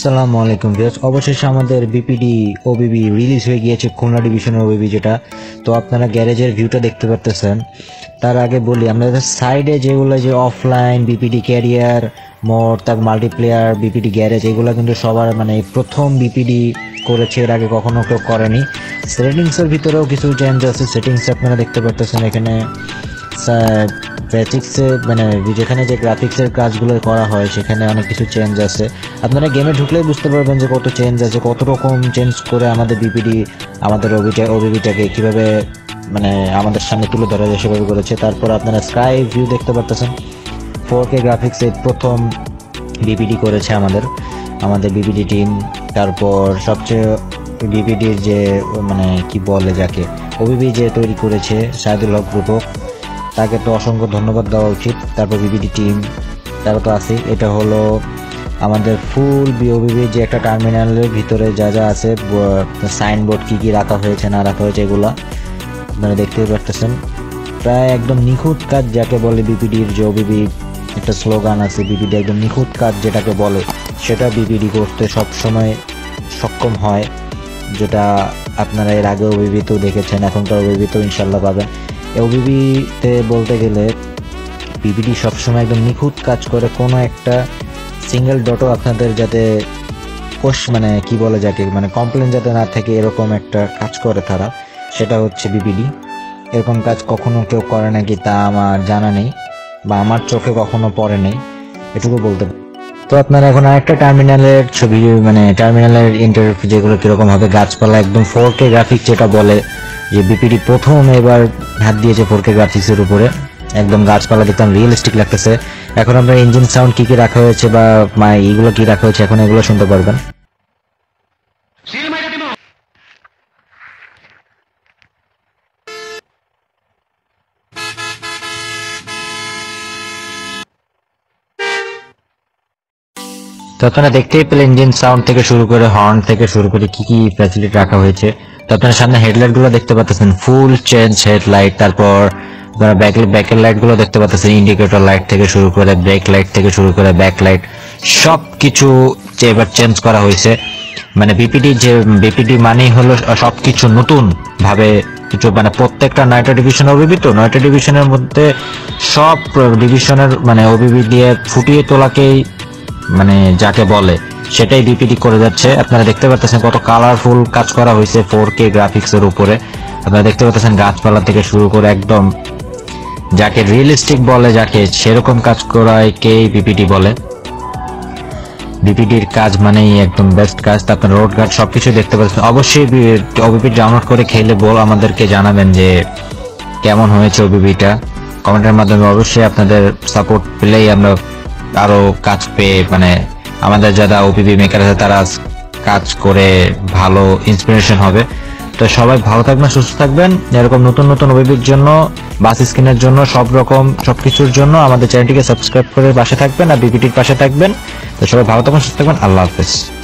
আসসালামু আলাইকুম ভিউয়ার্স। অবশেষে আমাদের বিপিডি ওবিবি রিলিজ হয়ে গিয়েছে, খুলনা ডিভিশনের ওবিবি যেটা। তো আপনারা গ্যারেজের ভিউটা দেখতে পারতেছেন। তার আগে বলি, আমাদের সাইডে যেগুলো যে অফলাইন বিপিডি ক্যারিয়ার মোড তার মাল্টিপ্লেয়ার বিপিডি গ্যারেজ এগুলো কিন্তু সবার মানে প্রথম বিপিডি করেছে, এর আগে কখনো কেউ করেনি। সেটিংসের ভিতরেও কিছু চেঞ্জ আছে সেটিংস আপনারা দেখতে পারতেছেন এখানে গ্রাফিক্সে মানে যেখানে যে গ্রাফিক্সের কাজগুলো করা হয়, সেখানে অনেক কিছু চেঞ্জ আছে। আপনারা গেমে ঢুকলেই বুঝতে পারবেন যে কত চেঞ্জ আছে, কত রকম চেঞ্জ করে আমাদের বিপিডি আমাদের ওবিটা ওবিবিটাকে কীভাবে মানে আমাদের সামনে তুলে ধরা যায়, সেভাবে করেছে। তারপর আপনারা স্কাই ভিউ দেখতে পারতেছেন। ফোর কে গ্রাফিক্সে প্রথম বিপিডি করেছে আমাদের। আমাদের বিপিডি টিম তারপর সবচেয়ে বিপিডির যে মানে কি বলে যাকে ওবিবি যে তৈরি করেছে, সাইদুল হক রূপক তাকে তো অসংখ্য ধন্যবাদ দেওয়া উচিত। তারপর বিবিডি টিম তারা তো আছে এটা হলো আমাদের ফুল বিওবিবি যে একটা টার্মিনালের ভিতরে যা যা আছে সাইনবোর্ড কি কি রাখা হয়েছে, না রাখা হয়েছে, এগুলা আপনারা দেখতেই পারতেছেন। প্রায় একদম নিখুঁত কাজ যাকে বলে বিপিডির যে ওবিবি একটা স্লোগান আছে বিপিডি একদম নিখুঁত কাজ যেটাকে বলে। সেটা বিপিডি করতে সব সময় সক্ষম হয়, যেটা আপনারা এর আগে ওবিবিতেও দেখেছেন, এখনকার ওবিবিতেও ইনশাল্লাহ পাবেন। ওবিবিতে বলতে গেলে বিবিডি সবসময় একদম নিখুঁত কাজ করে, কোনো একটা সিঙ্গেল ডটও আপনাদের যাতে কোষ মানে কি বলে যাকে মানে কমপ্লেন যাতে না থাকে, এরকম একটা কাজ করে তারা। সেটা হচ্ছে বিবিডি। এরকম কাজ কখনো কেউ করে নাকি তা আমার জানা নেই। বা আমার চোখে কখনো পড়ে নেই এটুকু বলতে তো আপনারা এখন আরেকটা টার্মিনালের ছবি মানে টার্মিনালের ইন্টার যেগুলো কীরকম হবে, গাছপালা একদম ফোর কে গ্রাফিক যেটা বলে, যে বিপিডি প্রথম এবার হাত দিয়েছে ফোর কে গ্রাফিক্সের উপরে, একদম গাছপালা দেখতাম রিয়েলিস্টিক লাগতেছে। এখন আপনার ইঞ্জিন সাউন্ড কি কি রাখা হয়েছে বা এইগুলো কি রাখা হয়েছে, এখন এগুলো শুনতে পারবেন। তো আপনারা দেখতেই পেলেন ইঞ্জিন সাউন্ড থেকে শুরু করে হর্ন থেকে শুরু করে কি কি ফ্যাসিলিটি রাখা হয়েছে। তো আপনারা সামনে হেডলাইটগুলো দেখতে পাচ্ছেন ফুল চেঞ্জ হেডলাইট তারপর আপনারা ব্যাক ব্যাকের লাইটগুলো দেখতে পাচ্ছেন ইন্ডিকেটর লাইট থেকে শুরু করে ব্রেক লাইট থেকে শুরু করে ব্যাক লাইট সব কিছু এবার চেঞ্জ করা হয়েছে। মানে বিপিডি যে বিপিডি মানেই হলো সবকিছু নতুন ভাবে কিছু মানে প্রত্যেকটা নয়টা ডিভিশন ওবিবি তো নয়টা ডিভিশনের মধ্যে সব ডিভিশনের মানে ওবিবি দিয়ে ফুটিয়ে তোলাকেই মানে যাকে বলে, সেটাই বিপিডি করে যাচ্ছে। আপনারা দেখতে পাচ্ছেন কত কালারফুল কাজ করা হয়েছে ফোর কে গ্রাফিক্স এর উপরে। আপনারা দেখতে পাচ্ছেন গাছপালা থেকে শুরু করে একদম যাকে রিয়েলিস্টিক বলে, যাকে সেরকম কাজ করায় কে বিপিডি বলে। বিপিডির কাজ মানেই একদম বেস্ট কাজ। আপনার রোড গার্ড সবকিছু দেখতে পাচ্ছেন অবশ্যই ওবিপি ডাউনলোড করে খেলে বল আমাদেরকে জানাবেন যে কেমন হয়েছে ওবিপিটা কমেন্টের মাধ্যমে অবশ্যই আপনাদের সাপোর্ট পেলেই আমরা আরও কাজ পেয়ে মানে আমাদের যারা ওপিপি মেকার আছে, তারা কাজ করে ভালো ইন্সপিরেশন হবে। তো সবাই ভালো থাকবেন, সুস্থ থাকবেন। এরকম নতুন নতুন ওপিপির জন্য, বাস স্ক্রিনের জন্য, সব রকম সবকিছুর জন্য আমাদের চ্যানেলটিকে সাবস্ক্রাইব করে পাশে থাকবেন আর বিপিটির পাশে থাকবেন। তো সবাই ভালো থাকবেন, সুস্থ থাকবেন। আল্লাহ হাফেজ।